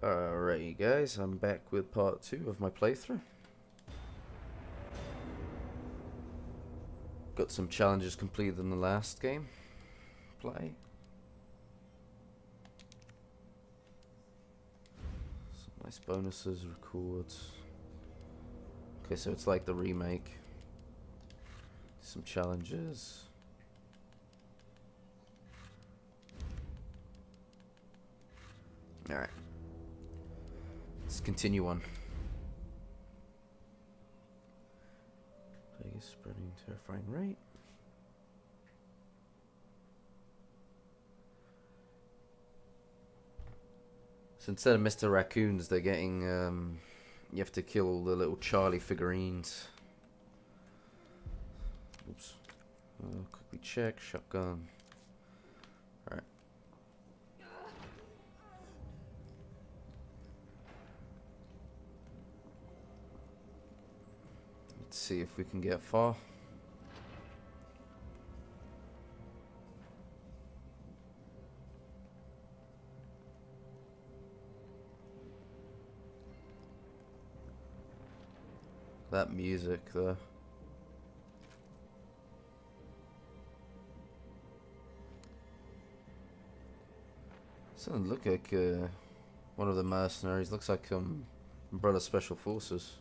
Alright guys, I'm back with part 2 of my playthrough. Got some challenges completed in the last game. Play. Some nice bonuses, records. Okay, so it's like the remake. Some challenges. Alright. Let's continue on. Vegas spreading terrifying rate. So instead of Mr. Raccoons, they're getting, um, you have to kill all the little Charlie figurines. Oops. Uh, quickly check, shotgun. See if we can get far. That music though. Doesn't look like uh, one of the mercenaries. Looks like um, Umbrella Special Forces.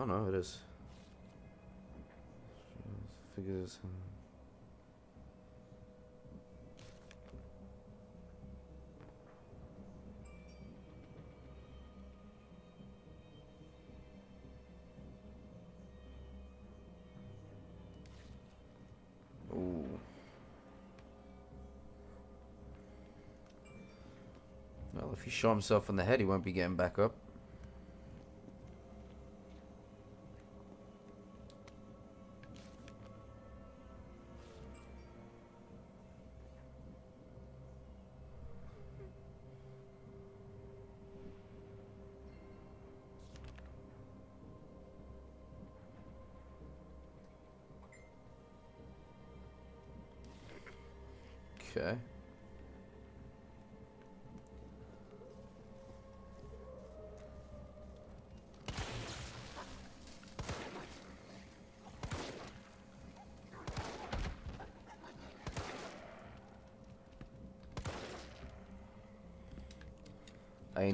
Oh no, it is. Figures. uh, Ooh. Well, if he shot himself in the head, he won't be getting back up.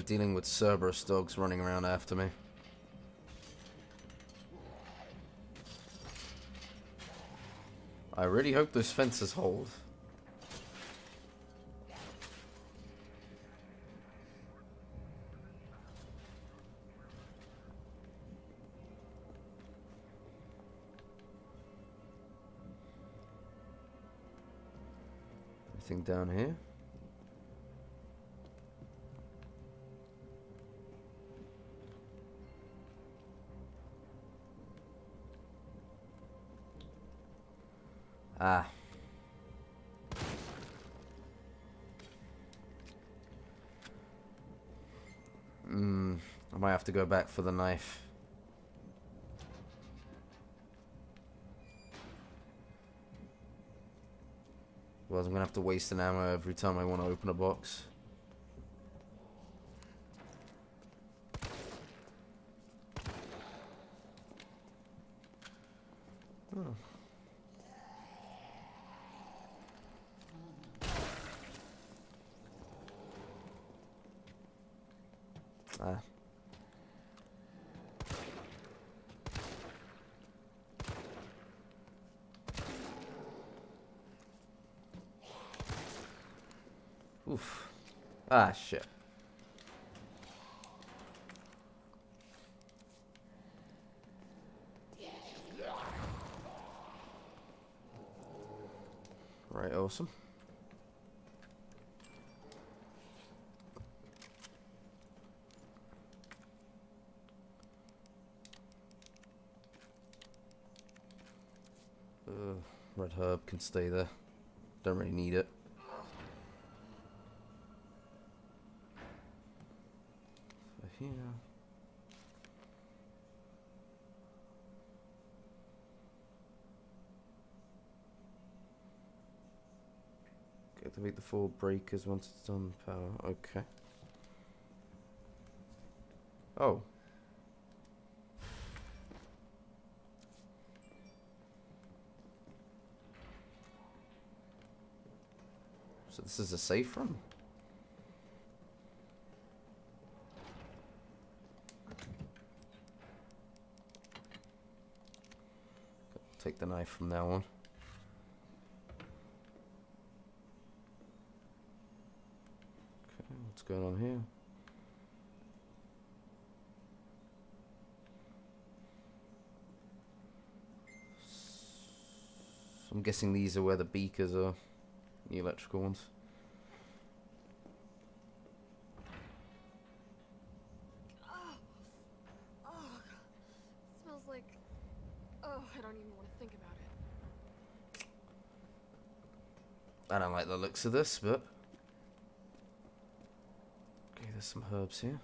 Dealing with Cerberus dogs running around after me. I really hope those fences hold. Anything down here? Ah. Hmm. I might have to go back for the knife. Well, I'm gonna have to waste an ammo every time I want to open a box. Oh. Ah. Oof. Ah, shit. Right, awesome. Red herb can stay there. Don't really need it. So here. Activate the four breakers once it's on power. Okay. Oh. So this is a safe room? Take the knife from now on. Okay, what's going on here? I'm guessing these are where the beakers are, the electrical ones. Oh, oh, smells like. Oh, I don't even want to think about it. I don't like the looks of this, but... Some herbs here.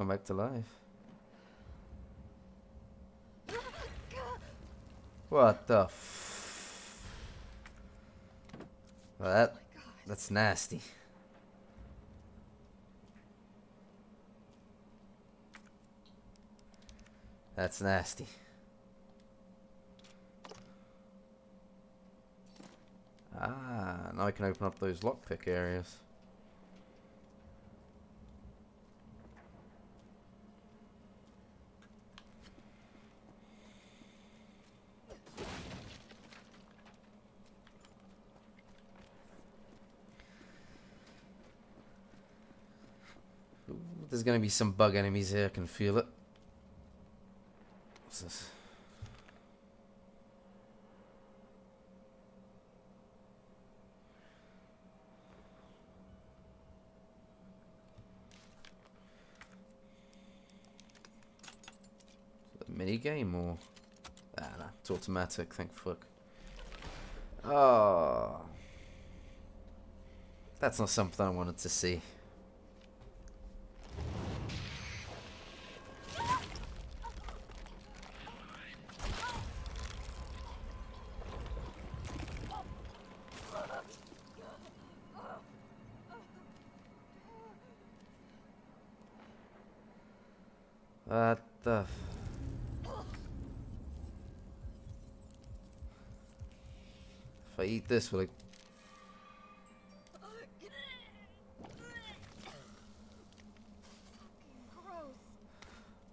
Come back to life? What the f- well, that, that's nasty. That's nasty. Ah, now I can open up those lockpick areas. Ooh, there's gonna be some bug enemies here, I can feel it. What's this? Mini game or ah it's automatic, thank fuck. Oh That's not something I wanted to see. What the f- If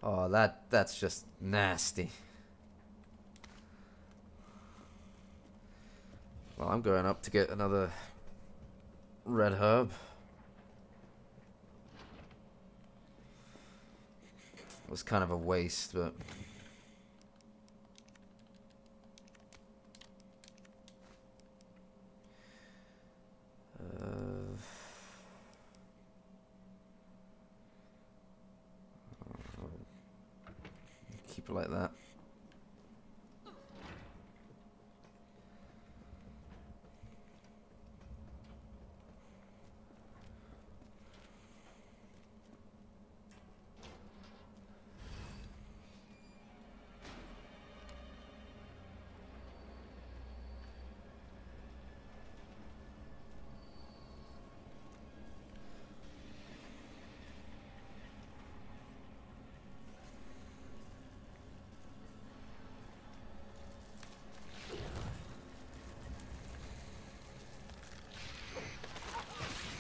Oh, that, that's just nasty. Well, I'm going up to get another red herb. It was kind of a waste, but... Uh, keep it like that.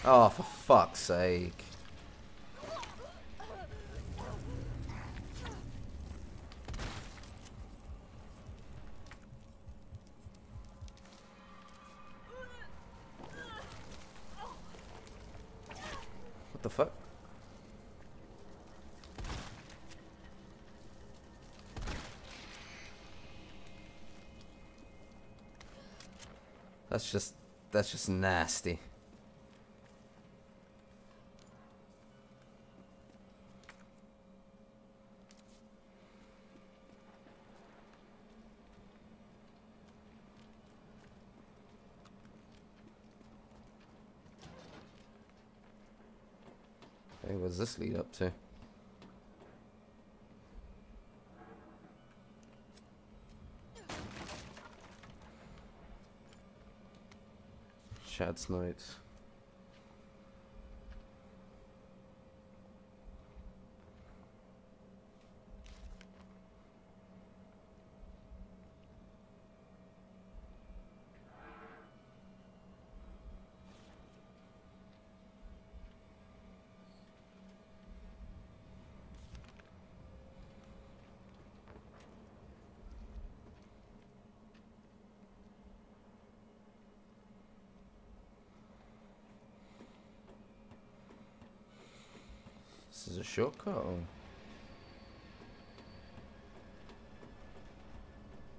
Oh, for fuck's sake. What the fuck? That's just that's just nasty. Hey, what's this lead up to? Chad's night. This is a shortcut or?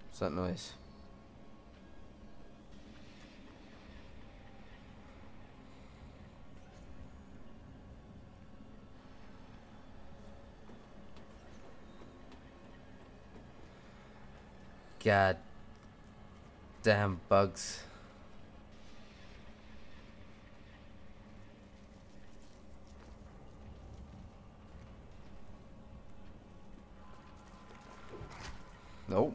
What's that noise? God damn bugs. Nope.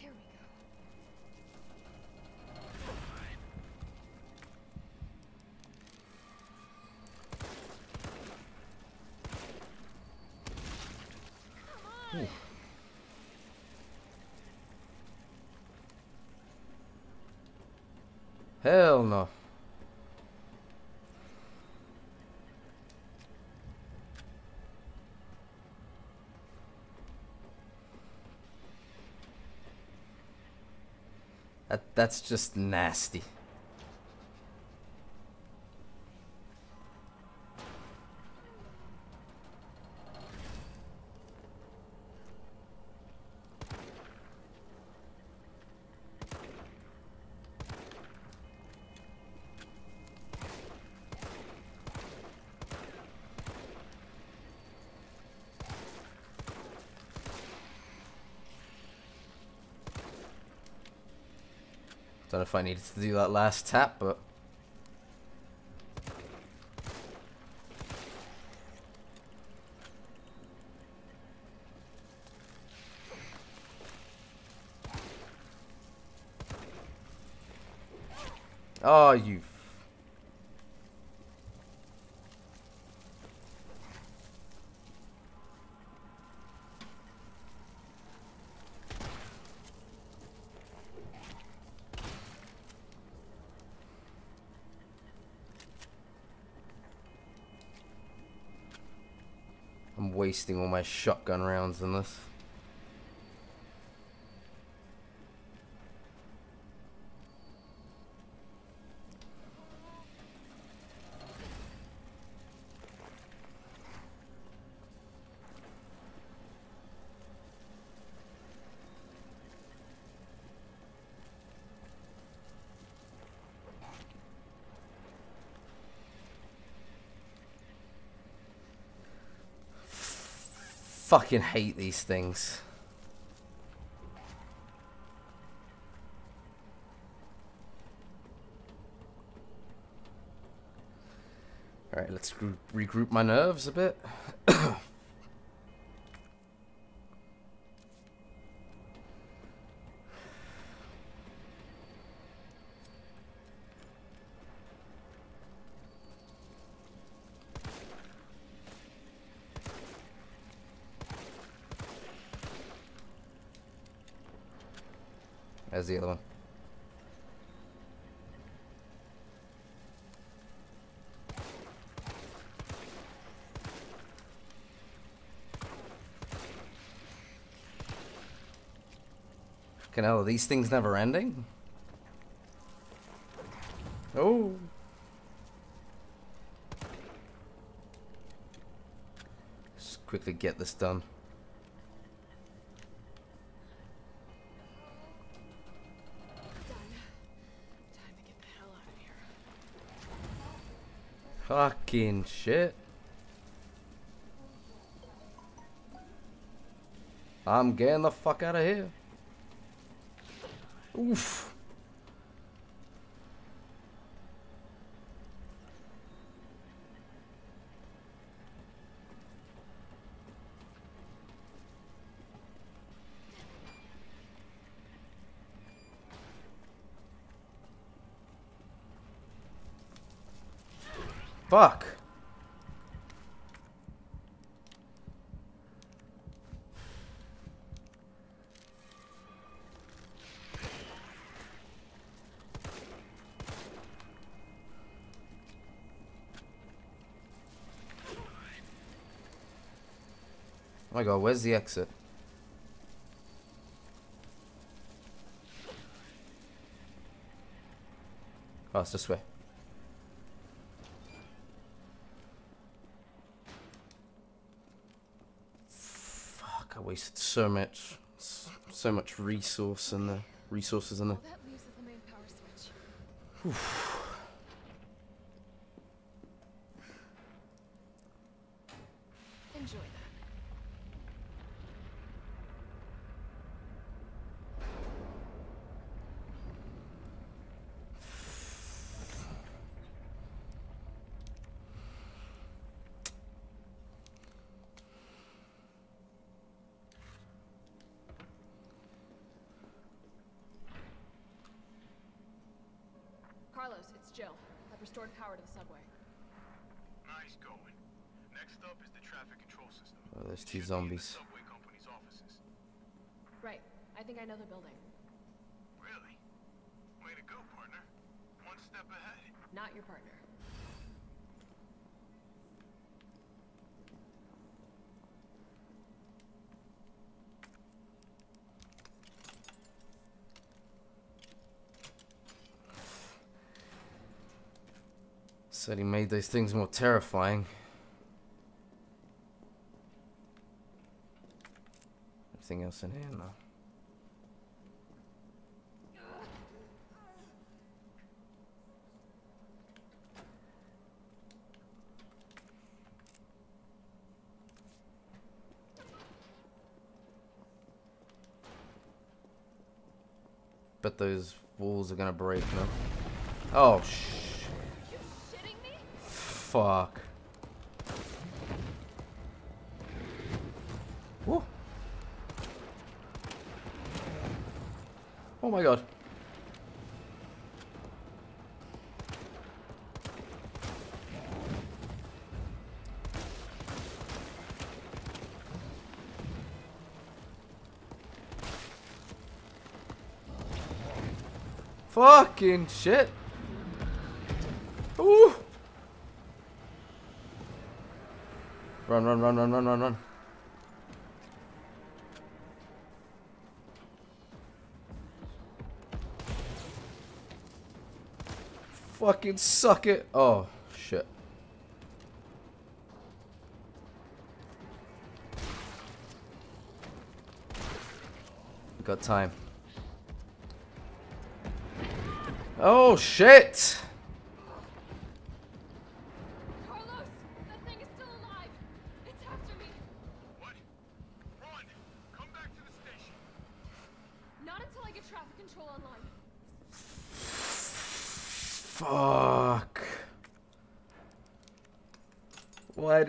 Here we go. Hell no. That that's just nasty. Don't know if I needed to do that last tap, but. Oh, I'm wasting all my shotgun rounds in this. Fucking hate these things. Alright, let's regroup my nerves a bit. There's the other one. Fucking are these things never ending? Oh. quickly get this. Done. Fucking shit. I'm getting the fuck out of here. Oof. Fuck. Oh my god, where's the exit? Oh, it's this way. Fuck, I wasted so much, so much resource and the resources in the. All that leaves is the main power switch. Enjoy that. Carlos, it's Jill. I've restored power to the subway. Nice going. Next up is the traffic control system. Two Should be in the zombies. subway company's offices. Right. I think I know the building. Really? Way to go, partner. One step ahead. Not your partner. Said he made those things more terrifying. Anything else in here? No. Bet those walls are gonna break now. Oh sh. You shitting me? Fuck. Woo. Oh my god. Fucking shit. Ooh. Run, run, run, run, run, run, run. Fucking suck it. Oh, shit. Got time. Oh, shit.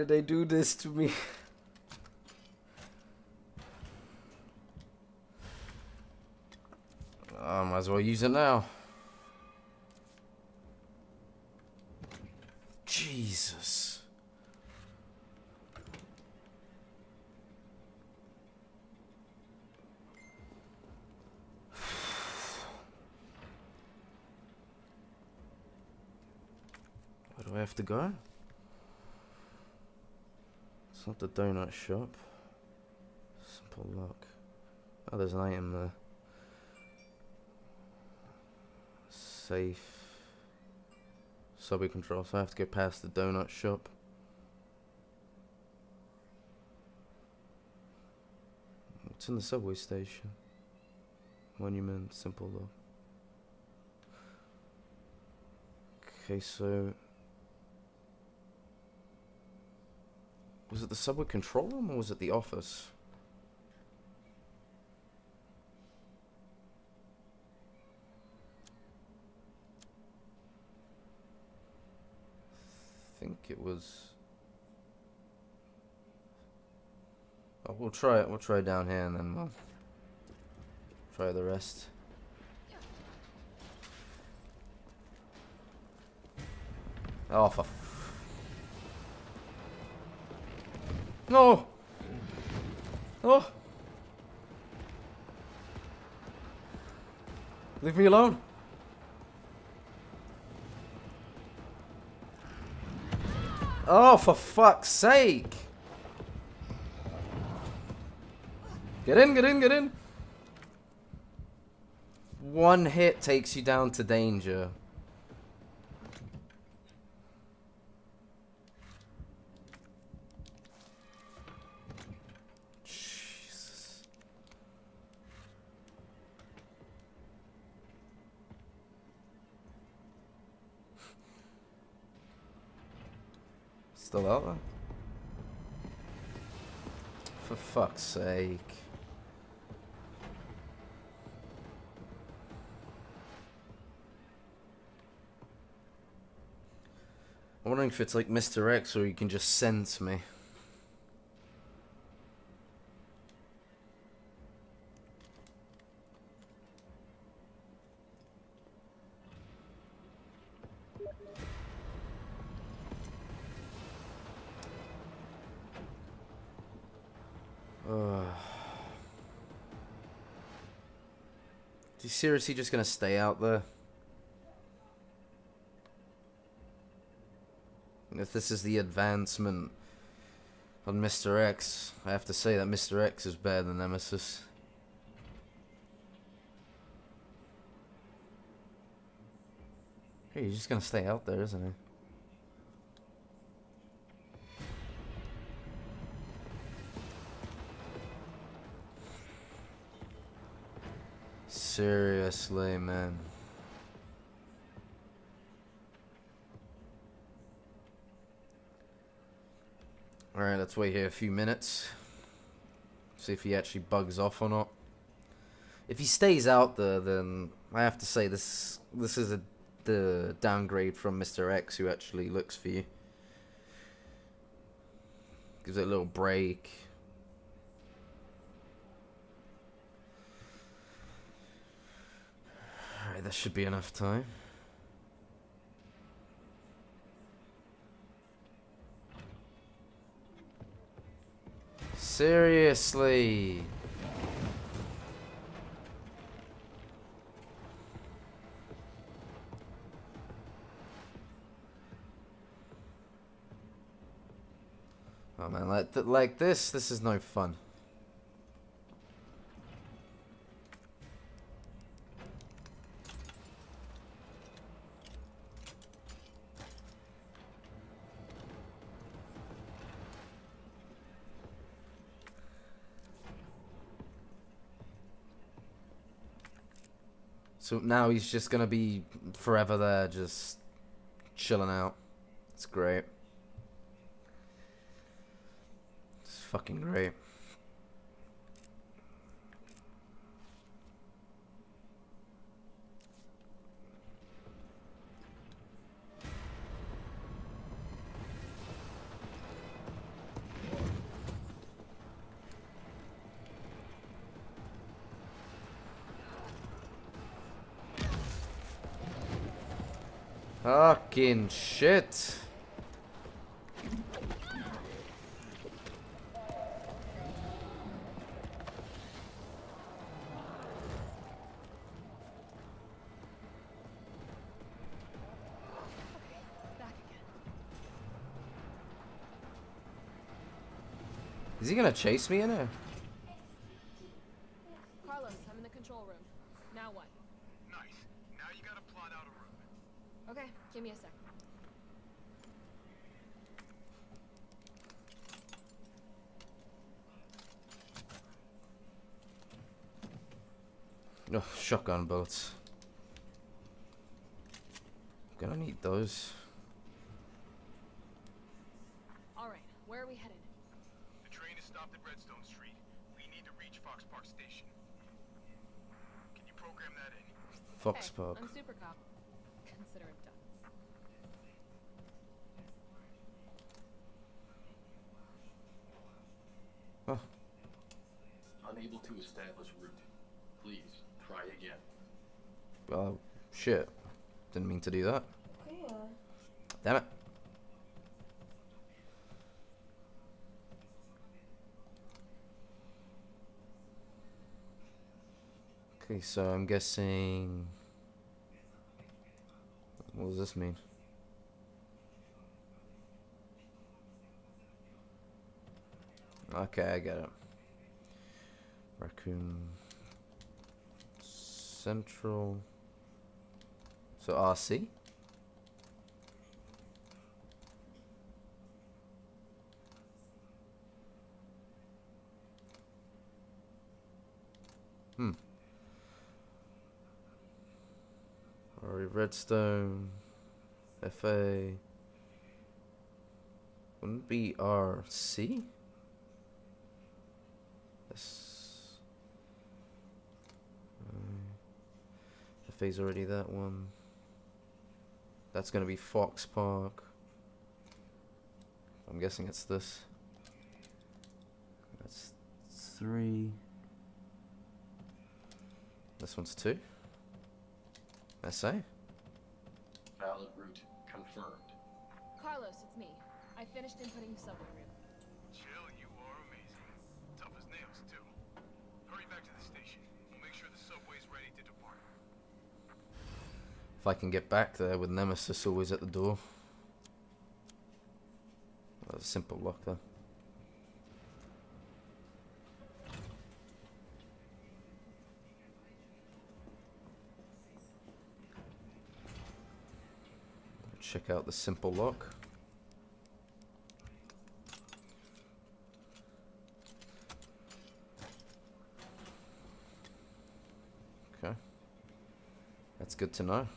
They do this to me? I might as well use it now. Jesus. Where do I have to go? Not the donut shop. Simple luck. Oh, there's an item there. Safe. Subway control, so I have to go past the donut shop. It's in the subway station. Monument, simple though. Okay, so was it the subway control room or was it the office? I think it was. Oh, we'll try it. We'll try down here and then we'll try the rest. Oh, for No! Oh! Leave me alone! Oh, for fuck's sake! Get in, get in, get in! One hit takes you down to danger. Still out there? For fuck's sake. I'm wondering if it's like Mr. X or you can just sense me. Seriously just gonna stay out there? If this is the advancement on Mr. X, I have to say that Mr. X is better than Nemesis. Hey, he's just gonna stay out there, isn't he? Seriously, man. Alright, let's wait here a few minutes. See if he actually bugs off or not. If he stays out there, then I have to say this this is a the downgrade from Mr. X who actually looks for you. Gives it a little break. Alright, that should be enough time. Seriously. Oh man, like th like this, this is no fun. So now he's just gonna be forever there, just chilling out. It's great. It's fucking great. Fucking shit. Is he gonna chase me in here? Carlos, I'm in the control room. Now what? Nice. Now you gotta plot out a route. Okay, give me a sec. Oh, shotgun bullets. Gonna need those. Alright, where are we headed? The train is stopped at Redstone Street. We need to reach Fox Park Station. Can you program that in? Fox hey, Park. I'm Super Cop. Consider it done. Oh, Unable to establish route. Please, try again. Oh, shit. Didn't mean to do that. Damn it. Okay, so I'm guessing. What does this mean? Okay, I get it. Raccoon Central. So RC? Hmm. Alright, Redstone. FA. Wouldn't be RC? FA's already that one. That's gonna be Fox Park. I'm guessing it's this. That's three. This one's two. SA? Valid route confirmed. Carlos, it's me. I finished inputting the subway route. Jill, you are amazing. Tough as nails, too. Hurry back to the station. We'll make sure the subway's ready to depart. If I can get back there with Nemesis always at the door. That's a simple lock though. Check out the simple lock. Okay. That's good to know.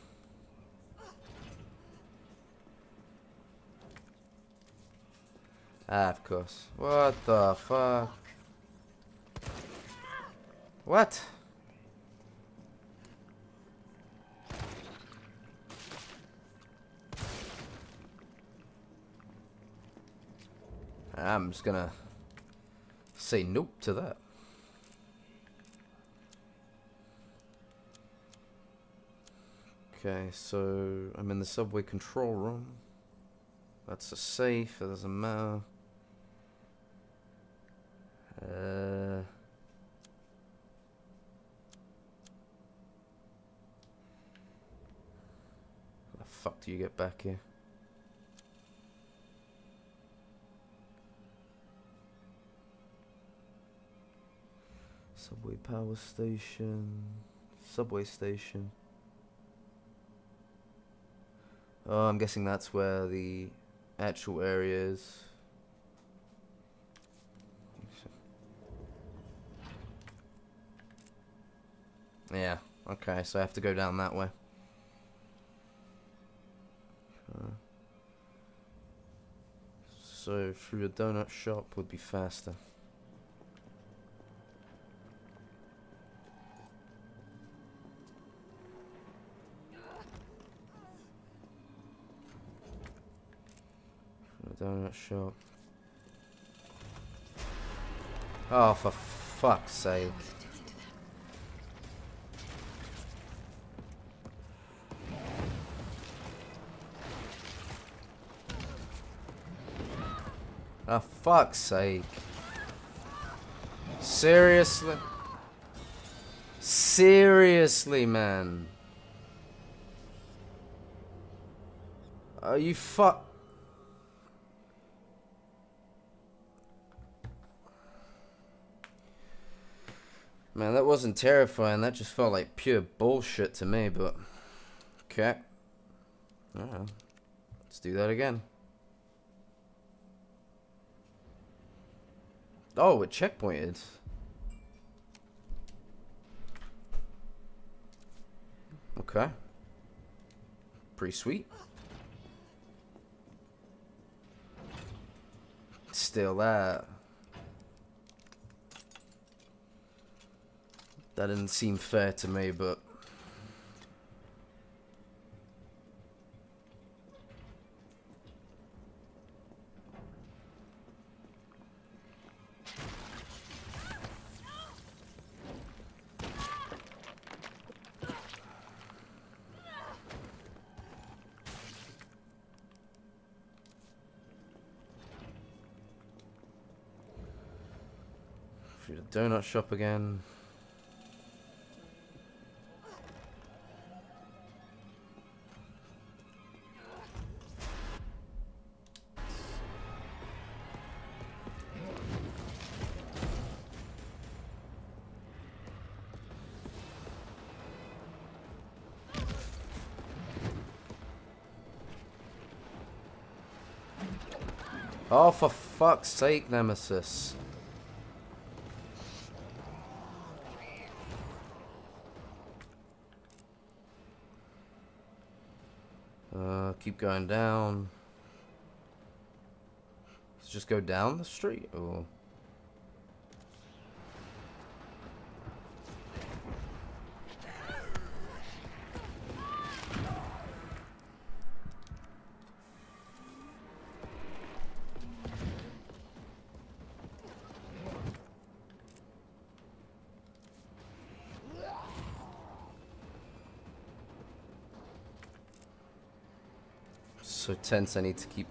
Ah, of course. What the fuck? What? I'm just gonna say nope to that. Okay, so I'm in the subway control room. That's a safe, it doesn't matter. Uh, how the fuck do you get back here? Subway power station. Subway station. Oh, I'm guessing that's where the actual area is. Yeah, okay, so I have to go down that way. So through a donut shop would be faster. Donut shop. Oh, for fuck's sake. Oh, fuck's sake. Seriously? Seriously, man. Are you fuck? Man, that wasn't terrifying. That just felt like pure bullshit to me, but... Okay. Alright. Let's do that again. Oh, it checkpointed. Okay. Pretty sweet. Still that. That didn't seem fair to me, but... Through the donut shop again. Oh, for fuck's sake, Nemesis. Uh, keep going down. Let's just go down the street. Oh. Tense, I need to keep...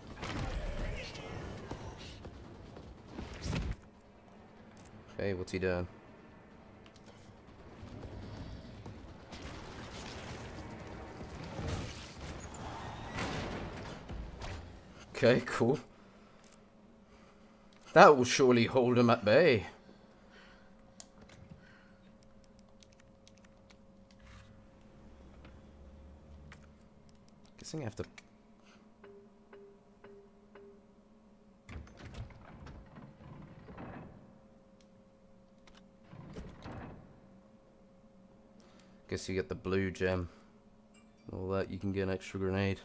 Okay, what's he doing? Okay, cool. That will surely hold him at bay. Guessing I have to Guess you get the blue gem. All that, you can get an extra grenade.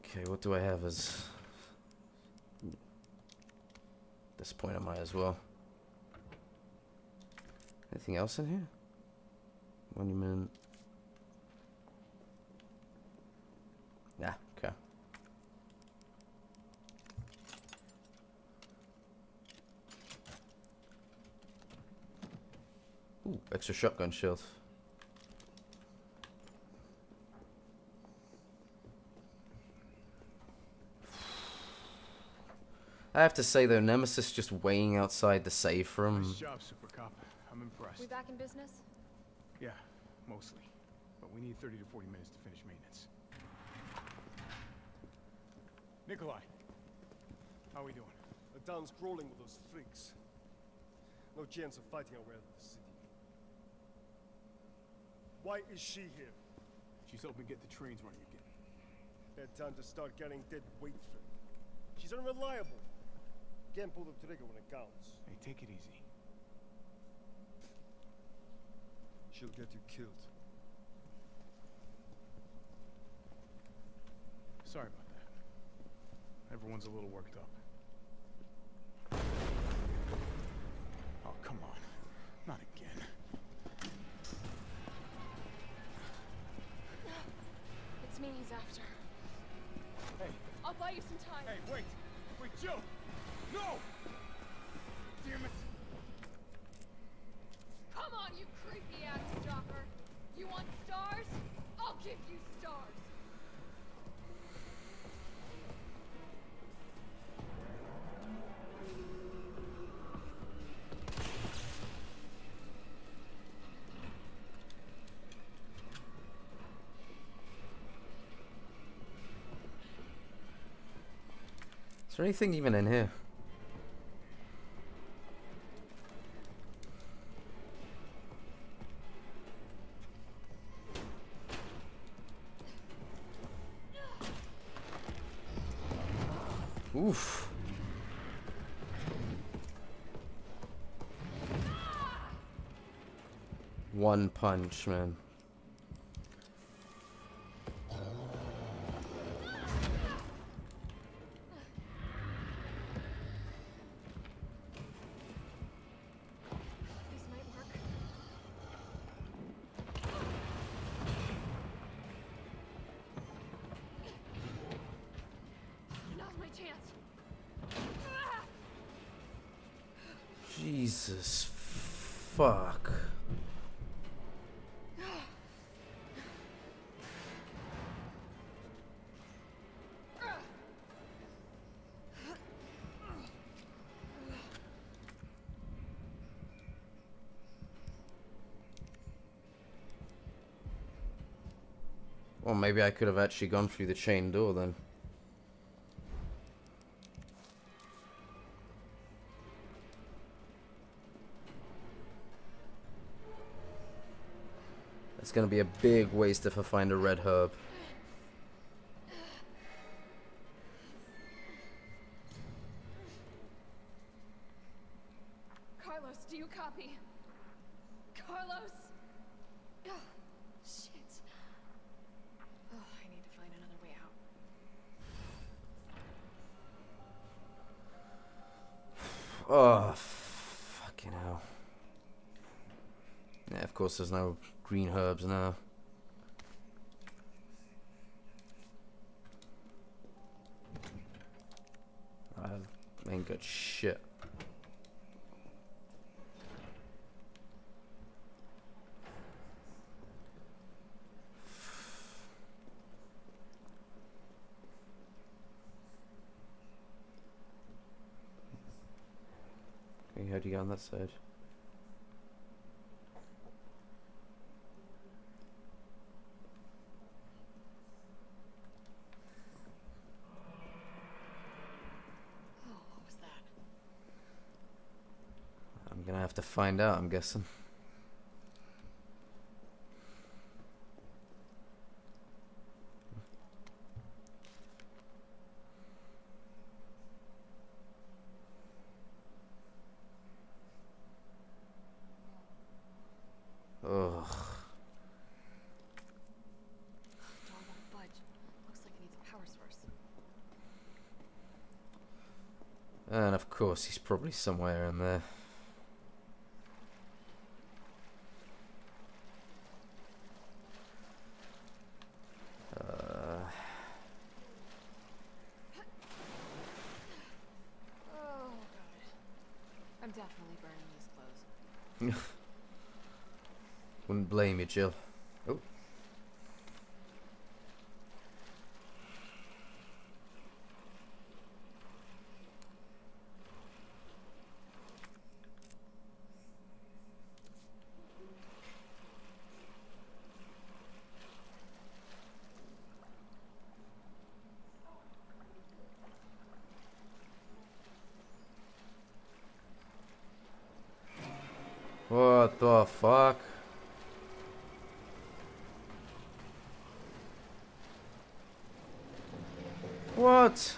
Okay, what do I have as... At this point I might as well. Anything else in here? Monument. Yeah, okay. Ooh, extra shotgun shells. I have to say though, Nemesis just waiting outside the safe room. Nice job, Super Cop. I'm impressed. We back in business? Yeah, mostly. But we need 30 to 40 minutes to finish maintenance. Nikolai, how are we doing? The town's crawling with those freaks. No chance of fighting our way out of the city. Why is she here? She's helping get the trains running again. Bad time to start getting dead weight for. She's unreliable. Can't pull the trigger when it counts. Hey, take it easy. She'll get you killed. Sorry about that. Everyone's a little worked up. Oh, come on. He's after. Hey, I'll buy you some time. hey, wait! Wait, Jill! No! Damn it! Come on, you creepy ass stalker. You want stars? I'll give you stars. There anything even in here? Oof. One punch, man. Maybe I could have actually gone through the chain door then. It's gonna be a big waste if I find a red herb. There's no green herbs now. I ain't got shit. How do you get on that side? Oh, what was that? I'm gonna have to find out, I'm guessing. Ugh. And of course, he's probably somewhere in there. Uh, Oh, God. I'm definitely burning these clothes. wouldn't blame you, Jill. Oh. What the fuck? What?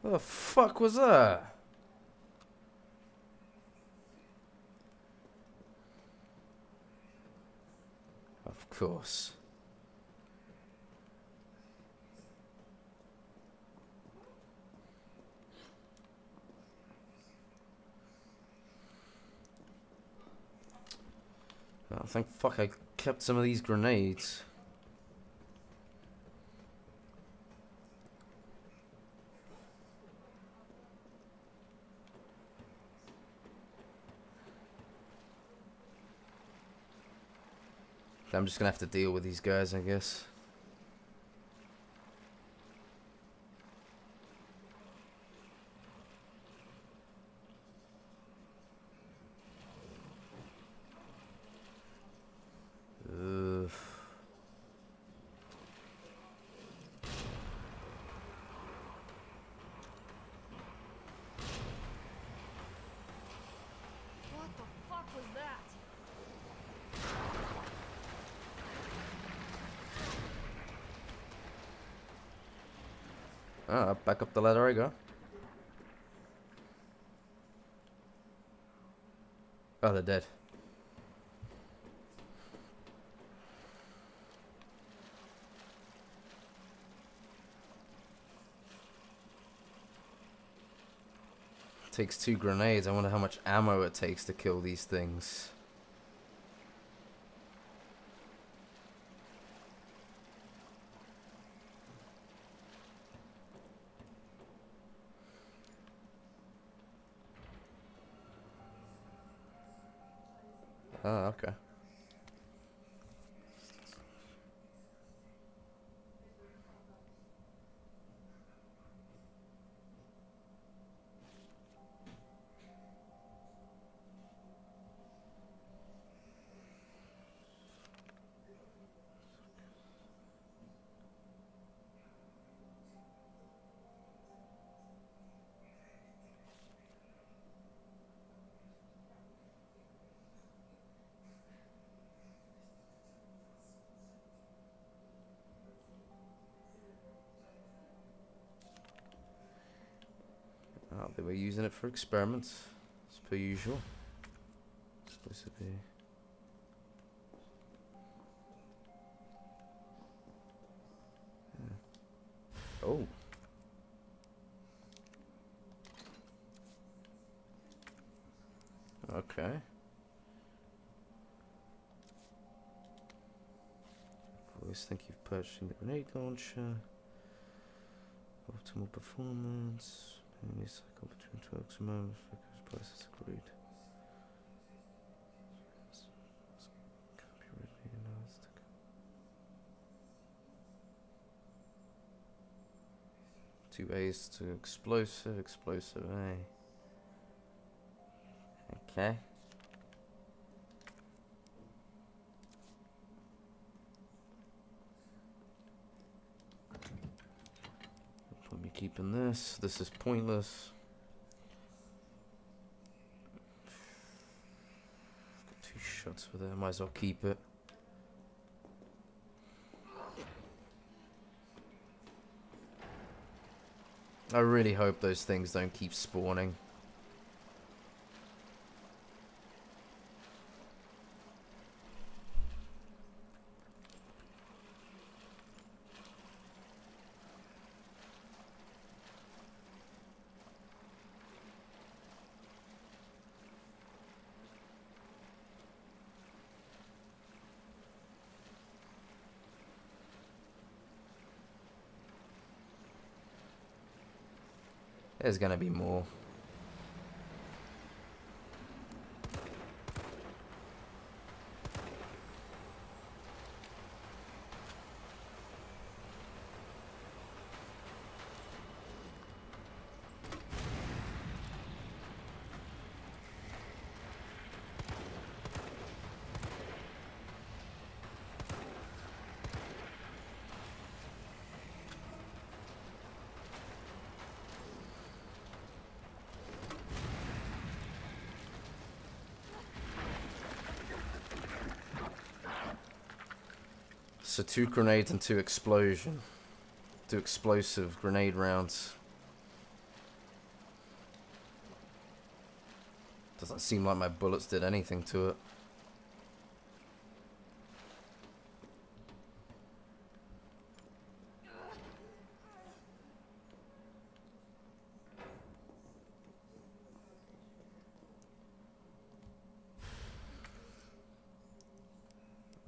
What the was that? Of course. Oh, thank fuck I kept some of these grenades. I'm just gonna have to deal with these guys, I guess. Ugh. What the fuck was that? Ah, back up the ladder I go. Oh, they're dead. Takes two grenades. I wonder how much ammo it takes to kill these things. Using it for experiments, as per usual. Supposed to be. Yeah. Oh. Okay. Always think you've purchased the grenade launcher. Optimal performance. Between 12 maximum focus prices agreed. Two A's to explosive, explosive A. Okay. Point me keeping this. This is pointless. Got two shots with it. Might as well keep it. I really hope those things don't keep spawning. There's gonna be more. So two grenades and two explosion. Two explosive grenade rounds. Doesn't seem like my bullets did anything to it.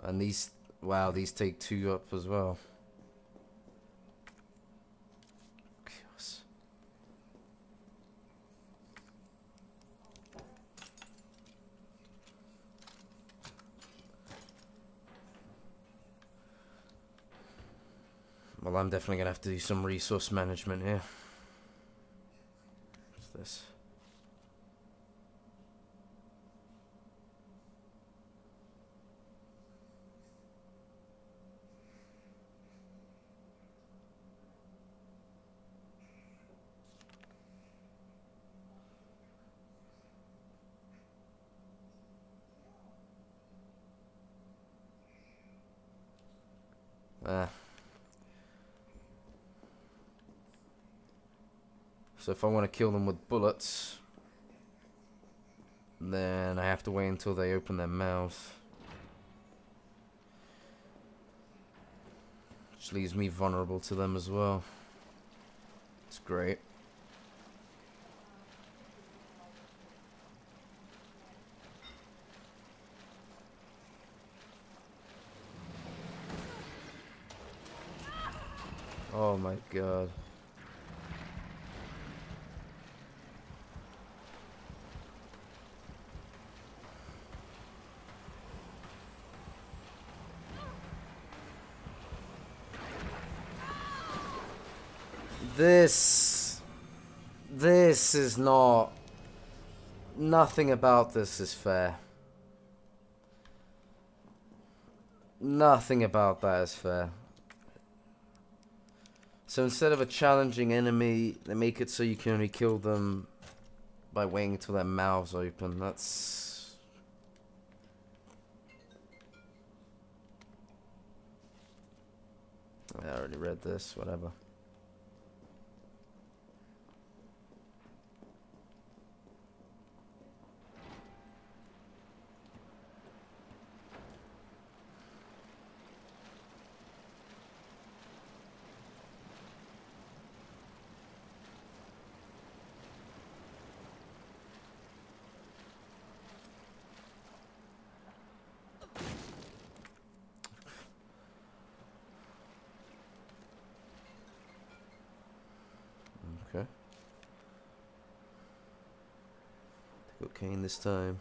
And these, wow, these take two up as well. Well, I'm definitely gonna have to do some resource management here. What's this? Ah. So if I want to kill them with bullets, then I have to wait until they open their mouth. Which leaves me vulnerable to them as well. It's great. Oh my god. This. This is not. Nothing about this is fair. Nothing about that is fair. So instead of a challenging enemy, they make it so you can only kill them by waiting until their mouths open. That's. I already read this, whatever. Okay. Cocaine this time.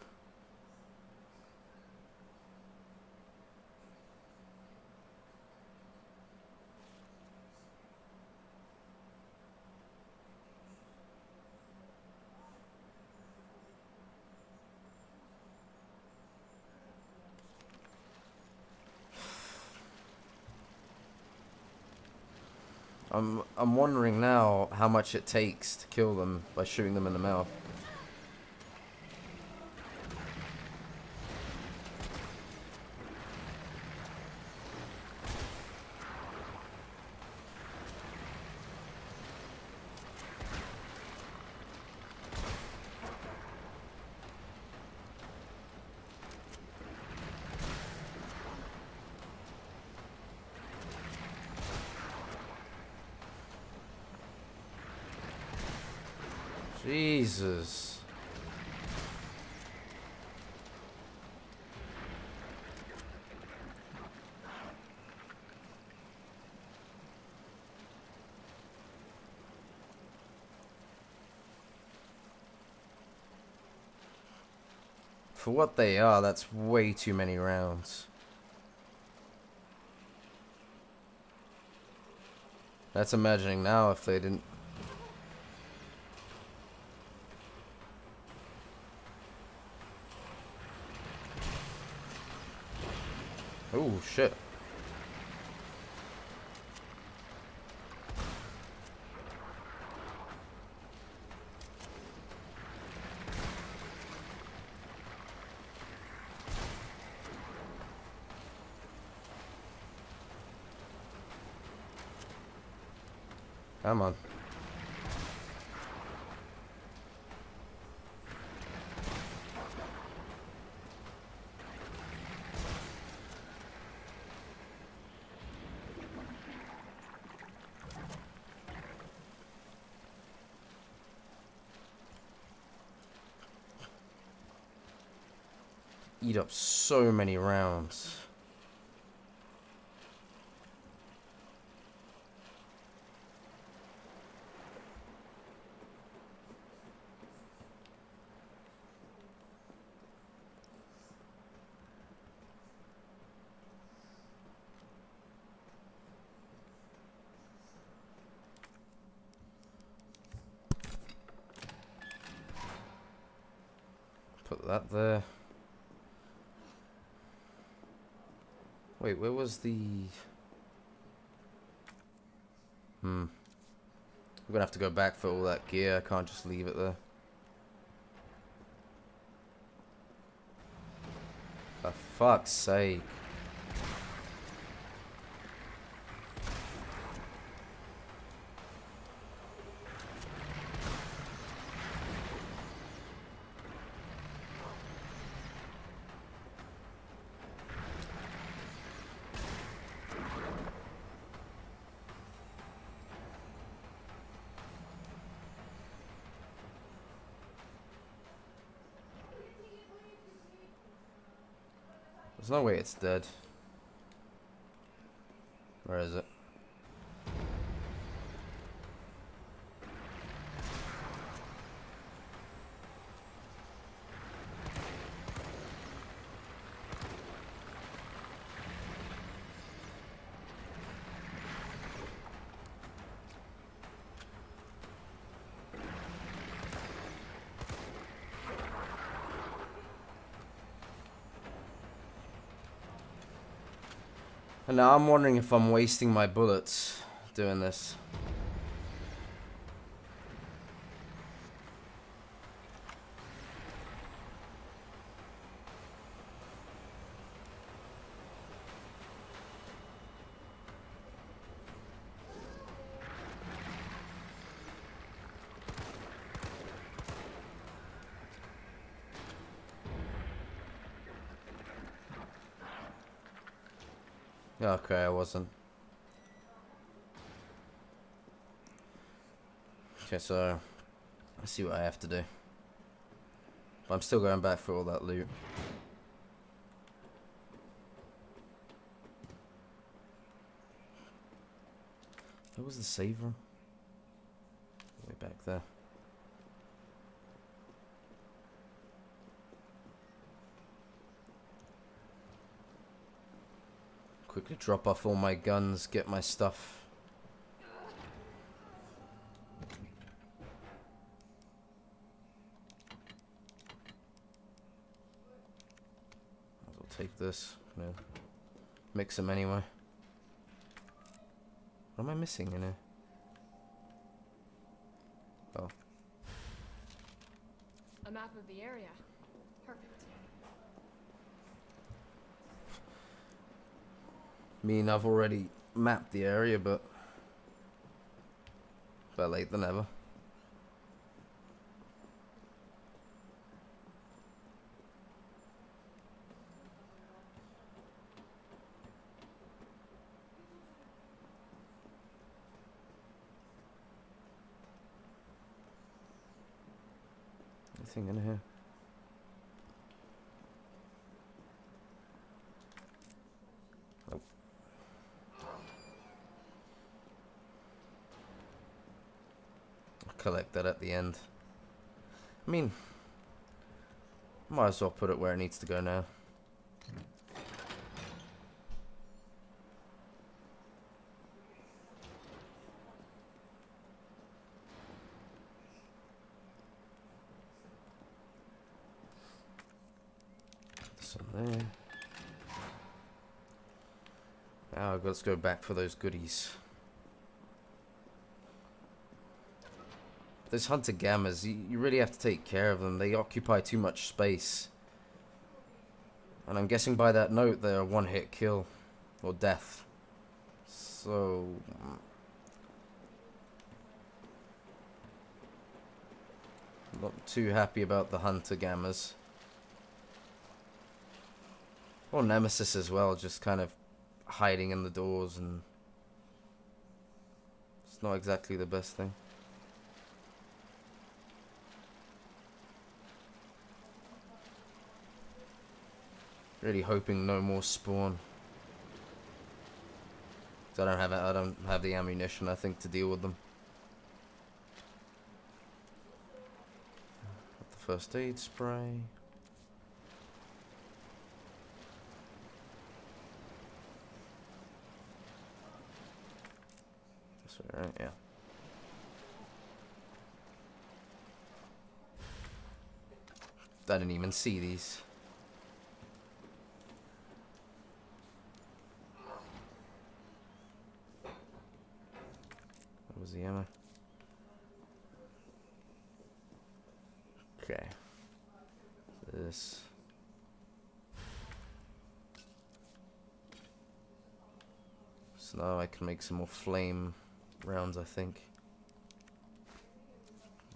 I'm I'm wondering now how much it takes to kill them by shooting them in the mouth. Jesus. For what they are, that's way too many rounds. That's imagining now if they didn't Oh shit. Come on. Eat up so many rounds. Put that there. Wait, where was the... Hmm. We're gonna have to go back for all that gear. I can't just leave it there. For fuck's sake. It's dead. Where is it? And now I'm wondering if I'm wasting my bullets doing this. Okay, I wasn't. Okay, so let's see what I have to do. But I'm still going back for all that loot. Where was the saver. Way back there. Quickly drop off all my guns, get my stuff. I'll take this. Mix them anyway. What am I missing in here? Oh, A map of the area. Mean I've already mapped the area, but better late than ever. Anything in here? Collect that at the end. I mean, might as well put it where it needs to go now. There. Now let's go back for those goodies. Those hunter gammas, you, you really have to take care of them. They occupy too much space. And I'm guessing by that note they're a one-hit kill. Or death. So... Not too happy about the hunter gammas. Or Nemesis as well, just kind of hiding in the doors and it's not exactly the best thing. Really hoping no more spawn. I don't have I don't have the ammunition I think to deal with them. Got the first aid spray. Way, right? Yeah. I didn't even see these. What was the ammo? Okay. This. So now I can make some more flame rounds, I think.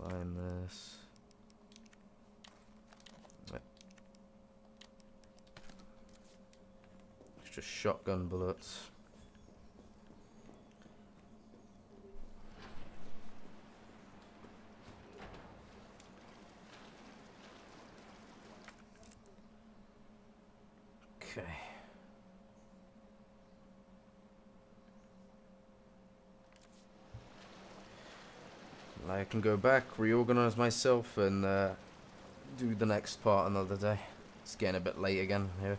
Line this. Yep. Extra shotgun bullets. Okay. I can go back, reorganize myself, and uh, do the next part another day. It's getting a bit late again here.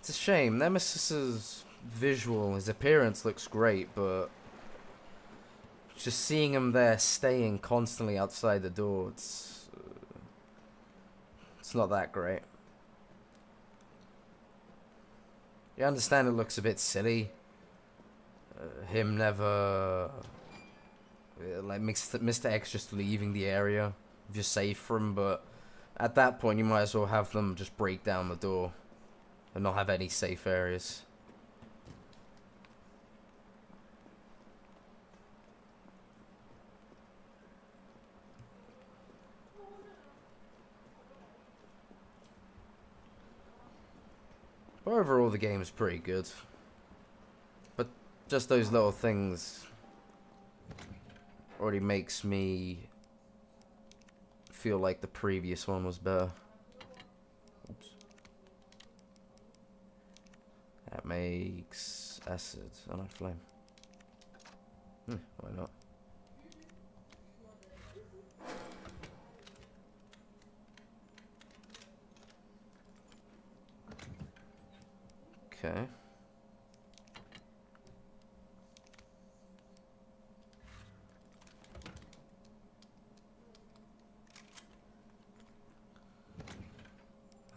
It's a shame. Nemesis's visual, his appearance looks great, but just seeing him there, staying constantly outside the door, it's It's not that great. You understand it looks a bit silly. Uh, him never... uh, Like, Mr. Mr. X just leaving the area if you're safe from, but at that point you might as well have them just break down the door and not have any safe areas. But overall, the game's pretty good. But just those little things already makes me feel like the previous one was better. Oops. That makes acid. Oh no, flame. Hmm, why not? Okay.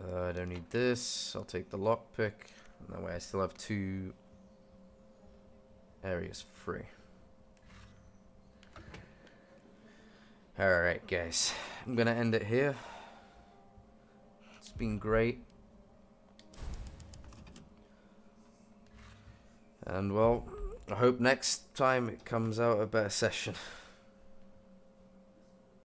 Uh, I don't need this. I'll take the lockpick. That way I still have two areas free. Alright, guys. I'm gonna end it here. It's been great. And well, I hope next time it comes out a better session.